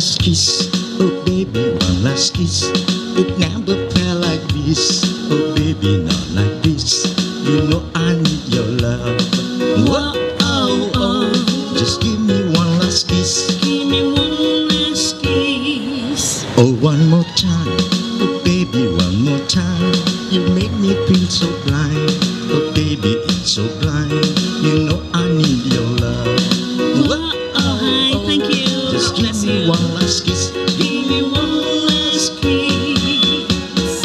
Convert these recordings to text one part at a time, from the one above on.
last kiss. Oh baby, one last kiss. It never felt like this. Oh baby, not like this. You know I need your love. Whoa, oh, oh. Just give me one last kiss. Give me one last kiss. Oh, one more time. Oh baby, one more time. You make me feel so blind. Oh baby, it's so blind. You know I need your love. Whoa, Bless me one last kiss. Give me one last kiss.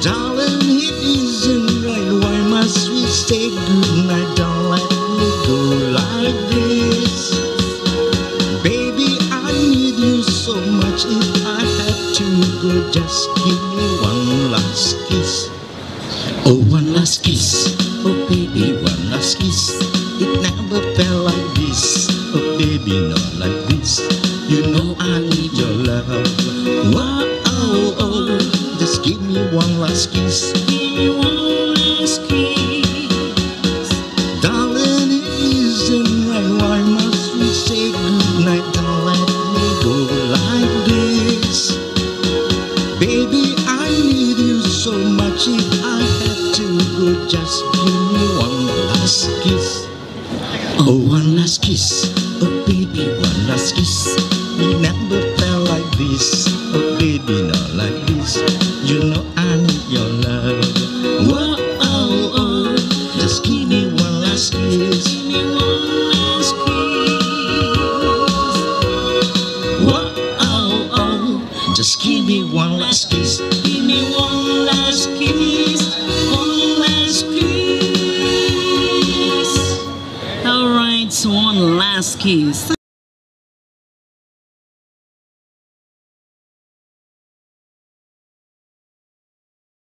Darling, it isn't right. Why must we say goodnight? Don't let me go like this. Baby, I need you so much. If I had to go, just give me one last kiss. Oh, one last kiss. Oh, baby, one last kiss. It never felt like this. Oh, baby, not like this. You know I need your love. Whoa, oh, oh. Just give me one last kiss. Give me one last kiss. Darling, it isn't right. Why must we say goodnight? Don't let me go like this. Baby, I need you so much. If I have to go, just give me one last kiss. Oh, one last kiss. Oh, baby, one last kiss. Not. You know I need your love. Whoa, oh, oh. Just give me one last kiss. Give me one last kiss. Whoa, oh, oh. Just give me one last kiss. Give me one last kiss. One last kiss. All right, one last kiss.